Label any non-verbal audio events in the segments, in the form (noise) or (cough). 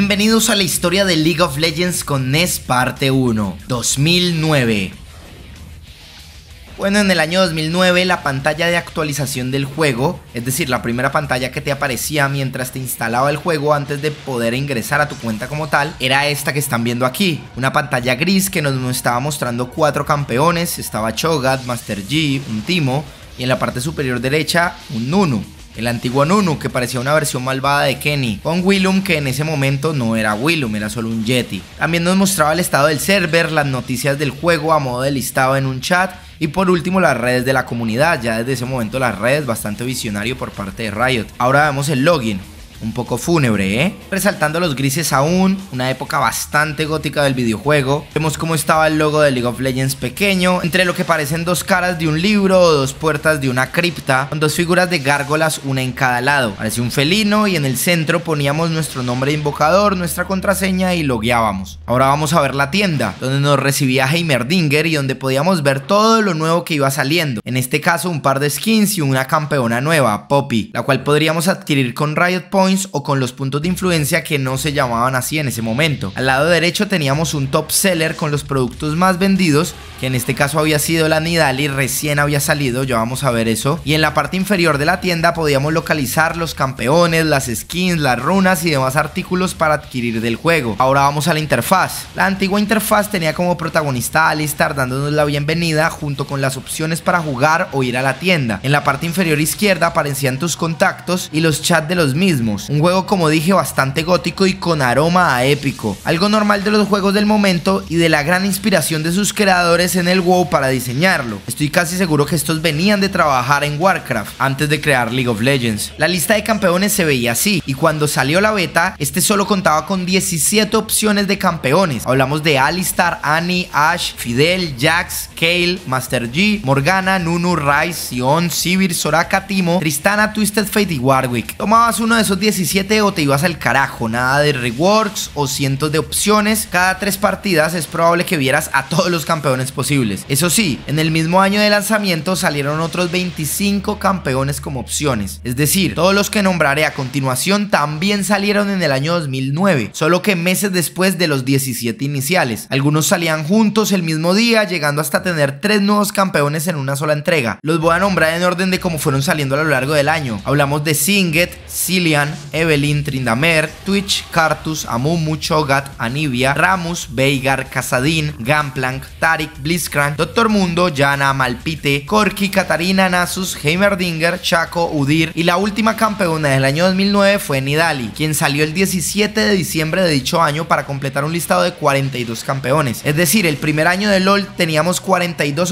Bienvenidos a la historia de League of Legends con NES parte 1, 2009. Bueno, en el año 2009 la pantalla de actualización del juego, es decir, la primera pantalla que te aparecía mientras te instalaba el juego antes de poder ingresar a tu cuenta como tal, era esta que están viendo aquí. Una pantalla gris que nos estaba mostrando cuatro campeones, estaba Cho'Gath, Master G, un Timo y en la parte superior derecha un Nunu. El antiguo Nunu, que parecía una versión malvada de Kenny, con Willum, que en ese momento no era Willum, era solo un Yeti. También nos mostraba el estado del server, las noticias del juego a modo de listado en un chat y por último las redes de la comunidad, ya desde ese momento las redes bastante visionario por parte de Riot. Ahora vemos el login un poco fúnebre, ¿eh? Resaltando los grises aún, una época bastante gótica del videojuego. Vemos cómo estaba el logo de League of Legends pequeño, entre lo que parecen dos caras de un libro o dos puertas de una cripta, con dos figuras de gárgolas, una en cada lado. Parece un felino y en el centro poníamos nuestro nombre de invocador, nuestra contraseña y logueábamos. Ahora vamos a ver la tienda, donde nos recibía Heimerdinger y donde podíamos ver todo lo nuevo que iba saliendo. En este caso, un par de skins y una campeona nueva, Poppy, la cual podríamos adquirir con Riot Point o con los puntos de influencia que no se llamaban así en ese momento. Al lado derecho teníamos un top seller con los productos más vendidos, que en este caso había sido la Nidali, recién había salido, ya vamos a ver eso. Y en la parte inferior de la tienda podíamos localizar los campeones, las skins, las runas y demás artículos para adquirir del juego. Ahora vamos a la interfaz. La antigua interfaz tenía como protagonista a Alistar dándonos la bienvenida junto con las opciones para jugar o ir a la tienda. En la parte inferior izquierda aparecían tus contactos y los chats de los mismos. Un juego como dije bastante gótico y con aroma a épico. Algo normal de los juegos del momento y de la gran inspiración de sus creadores en el WoW para diseñarlo. Estoy casi seguro que estos venían de trabajar en Warcraft antes de crear League of Legends. La lista de campeones se veía así y cuando salió la beta este solo contaba con 17 opciones de campeones. Hablamos de Alistar, Annie, Ash, Fidel, Jax, Kale, Master G, Morgana, Nunu, Rice, Sion, Sivir, Soraka, Timo, Tristana, Twisted Fate y Warwick. Tomabas uno de esos 17 o te ibas al carajo, nada de rewards o cientos de opciones. Cada tres partidas es probable que vieras a todos los campeones posibles. Eso sí, en el mismo año de lanzamiento salieron otros 25 campeones como opciones. Es decir, todos los que nombraré a continuación también salieron en el año 2009, solo que meses después de los 17 iniciales. Algunos salían juntos el mismo día, llegando hasta tener tres nuevos campeones en una sola entrega. Los voy a nombrar en orden de cómo fueron saliendo a lo largo del año. Hablamos de Singet, Cillian, Evelyn, Trindamer, Twitch, Cartus, Amumu, Chogat, Anivia, Ramus, Veigar, Casadín, Gamplank, Tarik, Blitzcrank, Doctor Mundo, Yana, Malpite, Corky, Katarina, Nasus, Heimerdinger, Chaco, Udir y la última campeona del año 2009 fue Nidali, quien salió el 17 de diciembre de dicho año para completar un listado de 42 campeones. Es decir, el primer año de LOL teníamos 42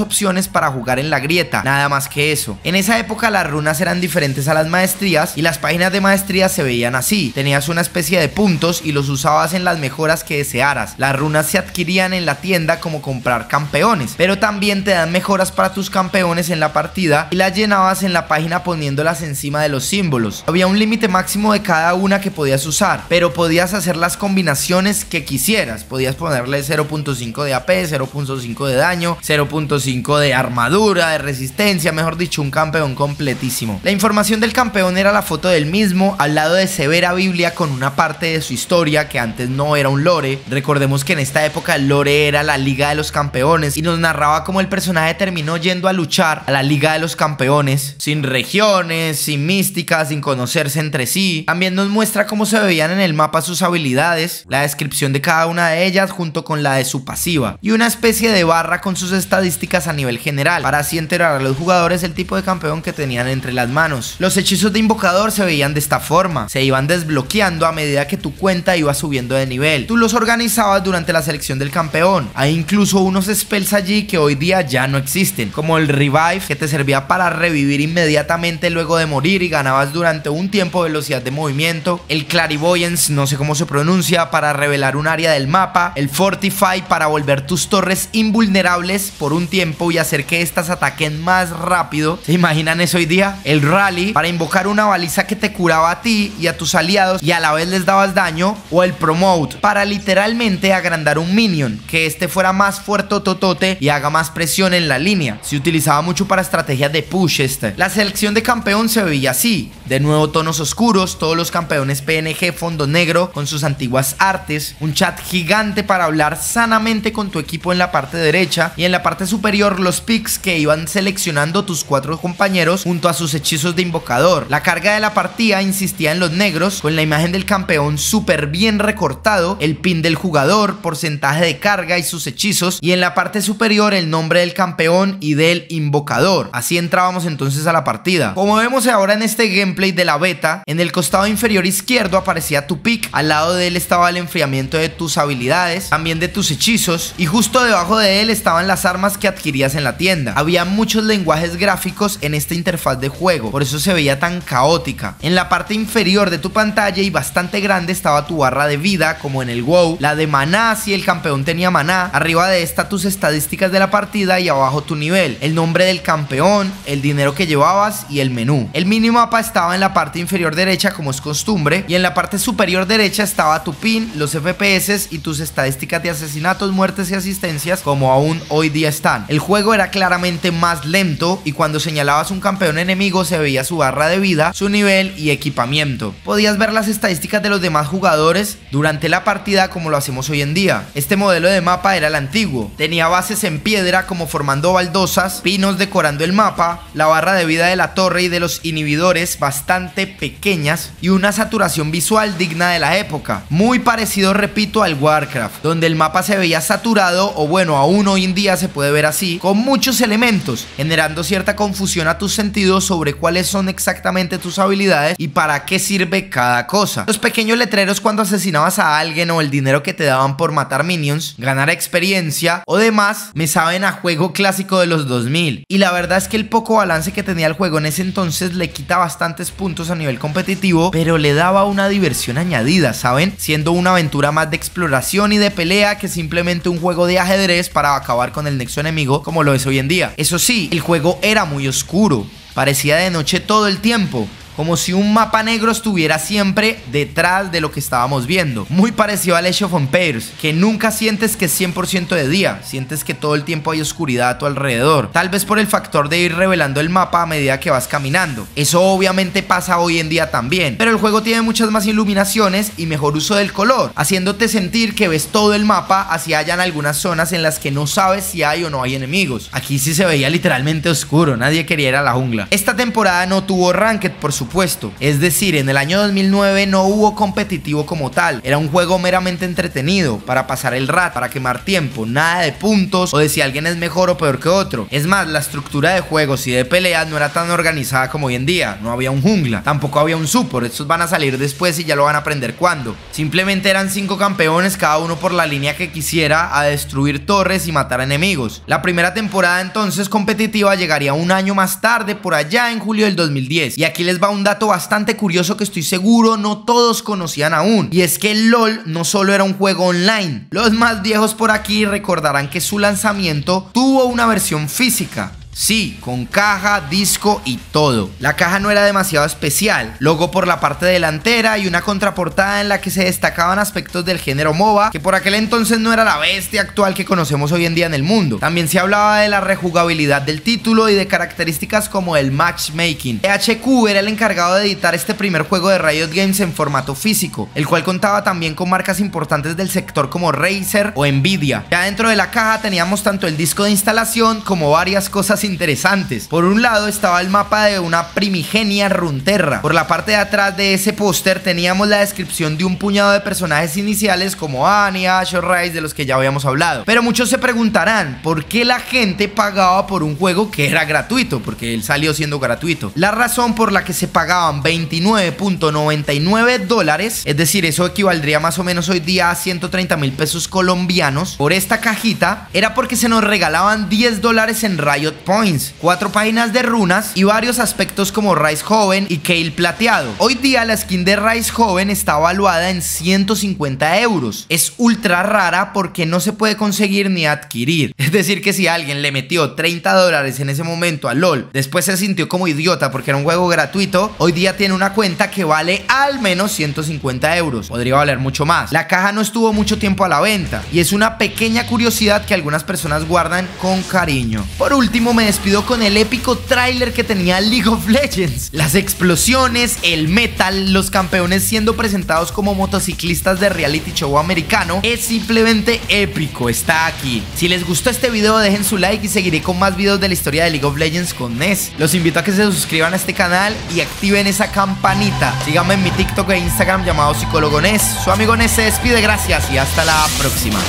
opciones para jugar en la grieta, nada más que eso. En esa época las runas eran diferentes a las maestrías y las páginas de maestría se veían así. Tenías una especie de puntos y los usabas en las mejoras que desearas. Las runas se adquirían en la tienda como comprar campeones, pero también te dan mejoras para tus campeones en la partida y las llenabas en la página poniéndolas encima de los símbolos. Había un límite máximo de cada una que podías usar, pero podías hacer las combinaciones que quisieras. Podías ponerle 0.5 de AP, 0.5 de daño, 0.5 de armadura, de resistencia, mejor dicho, un campeón completísimo. La información del campeón era la foto del mismo al lado de Severa Biblia con una parte de su historia que antes no era un lore. Recordemos que en esta época el lore era la Liga de los Campeones y nos narraba cómo el personaje terminó yendo a luchar a la Liga de los Campeones, sin regiones, sin místicas, sin conocerse entre sí. También nos muestra cómo se veían en el mapa sus habilidades, la descripción de cada una de ellas junto con la de su pasiva y una especie de barra con sus estadísticas a nivel general para así enterar a los jugadores el tipo de campeón que tenían entre las manos. Los hechizos de invocador se veían de esta forma, se iban desbloqueando a medida que tu cuenta iba subiendo de nivel. Tú los organizabas durante la selección del campeón. Hay incluso unos spells allí que hoy día ya no existen, como el revive que te servía para revivir inmediatamente luego de morir y ganabas durante un tiempo velocidad de movimiento, el clarivoyance, no sé cómo se pronuncia, para revelar un área del mapa, el fortify para volver tus torres invulnerables por un tiempo y hacer que estas ataquen más rápido. ¿Se imaginan eso hoy día? El rally para invocar una baliza que te curaba a ti y a tus aliados y a la vez les dabas daño, o el promote para literalmente agrandar un minion, que este fuera más fuerte totote y haga más presión en la línea. Se utilizaba mucho para estrategias de push este. La selección de campeón se veía así, de nuevo tonos oscuros, todos los campeones PNG fondo negro con sus antiguas artes, un chat gigante para hablar sanamente con tu equipo en la parte derecha y en la parte superior los picks que iban seleccionando tus cuatro compañeros junto a sus hechizos de invocador. La carga de la partida insistía en los negros con la imagen del campeón súper bien recortado, el pin del jugador, porcentaje de carga y sus hechizos y en la parte superior el nombre del campeón y del invocador. Así entrábamos entonces a la partida. Como vemos ahora en este gameplay de la beta, en el costado inferior izquierdo aparecía tu pick, al lado de él estaba el enfriamiento de tus habilidades, también de tus hechizos y justo debajo de él estaban las armas que adquirías en la tienda. Había muchos lenguajes gráficos en esta interfaz de juego, por eso se veía tan caótica. En la parte inferior de tu pantalla y bastante grande estaba tu barra de vida, como en el WoW, la de maná si el campeón tenía maná, arriba de esta tus estadísticas de la partida y abajo tu nivel, el nombre del campeón, el dinero que llevabas y el menú. El minimapa estaba en la parte inferior derecha como es costumbre y en la parte superior derecha estaba tu pin, los FPS y tus estadísticas de asesinatos, muertes y asistencias como aún hoy día están. El juego era claramente más lento y cuando señalabas un campeón enemigo se veía su barra de vida, su nivel y equipamiento. Podías ver las estadísticas de los demás jugadores durante la partida como lo hacemos hoy en día. Este modelo de mapa era el antiguo. Tenía bases en piedra como formando baldosas, pinos decorando el mapa, la barra de vida de la torre y de los inhibidores bastante pequeñas y una saturación visual digna de la época. Muy parecido, repito, al Warcraft, donde el mapa se veía saturado o bueno, aún hoy en día se puede ver así, con muchos elementos, generando cierta confusión a tus sentidos sobre cuáles son exactamente tus habilidades y para qué sirve cada cosa. Los pequeños letreros cuando asesinabas a alguien o el dinero que te daban por matar minions, ganar experiencia o demás, me saben a juego clásico de los 2000. Y la verdad es que el poco balance que tenía el juego en ese entonces le quita bastantes puntos a nivel competitivo, pero le daba una diversión añadida, ¿saben? Siendo una aventura más de exploración y de pelea que simplemente un juego de ajedrez para acabar con el nexo enemigo como lo es hoy en día. Eso sí, el juego era muy oscuro, parecía de noche todo el tiempo como si un mapa negro estuviera siempre detrás de lo que estábamos viendo. Muy parecido al Age of Empires, que nunca sientes que es 100% de día, sientes que todo el tiempo hay oscuridad a tu alrededor. Tal vez por el factor de ir revelando el mapa a medida que vas caminando. Eso obviamente pasa hoy en día también, pero el juego tiene muchas más iluminaciones y mejor uso del color, haciéndote sentir que ves todo el mapa, así hayan algunas zonas en las que no sabes si hay o no hay enemigos. Aquí sí se veía literalmente oscuro, nadie quería ir a la jungla. Esta temporada no tuvo ranked por su puesto. Es decir, en el año 2009 no hubo competitivo como tal. Era un juego meramente entretenido, para pasar el rato, para quemar tiempo. Nada de puntos o de si alguien es mejor o peor que otro. Es más, la estructura de juegos y de peleas no era tan organizada como hoy en día. No había un jungla, tampoco había un support. Estos van a salir después y ya lo van a aprender cuando. Simplemente eran cinco campeones, cada uno por la línea que quisiera, a destruir torres y matar enemigos. La primera temporada entonces competitiva llegaría un año más tarde, por allá en julio del 2010. Y aquí les va un dato bastante curioso que estoy seguro no todos conocían aún. Y es que LOL no solo era un juego online. Los más viejos por aquí recordarán que su lanzamiento tuvo una versión física. Sí, con caja, disco y todo. La caja no era demasiado especial, logo por la parte delantera y una contraportada en la que se destacaban aspectos del género MOBA, que por aquel entonces no era la bestia actual que conocemos hoy en día en el mundo. También se hablaba de la rejugabilidad del título y de características como el matchmaking. HQ era el encargado de editar este primer juego de Riot Games en formato físico, el cual contaba también con marcas importantes del sector como Razer o Nvidia. Ya dentro de la caja teníamos tanto el disco de instalación como varias cosas interesantes. Por un lado estaba el mapa de una primigenia Runterra. Por la parte de atrás de ese póster teníamos la descripción de un puñado de personajes iniciales como Annie, Ash o Rice de los que ya habíamos hablado. Pero muchos se preguntarán por qué la gente pagaba por un juego que era gratuito, porque él salió siendo gratuito. La razón por la que se pagaban 29.99 dólares, es decir, eso equivaldría más o menos hoy día a 130 mil pesos colombianos por esta cajita, era porque se nos regalaban 10 dólares en Riot Points coins, 4 páginas de runas y varios aspectos como Rice joven y Kale plateado. Hoy día la skin de Rice joven está valuada en 150 euros. Es ultra rara porque no se puede conseguir ni adquirir. (laughs) Es decir que si alguien le metió 30 dólares en ese momento a LOL, después se sintió como idiota porque era un juego gratuito, hoy día tiene una cuenta que vale al menos 150 euros. Podría valer mucho más. La caja no estuvo mucho tiempo a la venta y es una pequeña curiosidad que algunas personas guardan con cariño. Por último me despido con el épico tráiler que tenía League of Legends. Las explosiones, el metal, los campeones siendo presentados como motociclistas de reality show americano es simplemente épico, está aquí. Si les gustó este video dejen su like y seguiré con más videos de la historia de League of Legends con Ness. Los invito a que se suscriban a este canal y activen esa campanita. Síganme en mi TikTok e Instagram llamado Psicólogo Ness. Su amigo Ness se despide, gracias y hasta la próxima.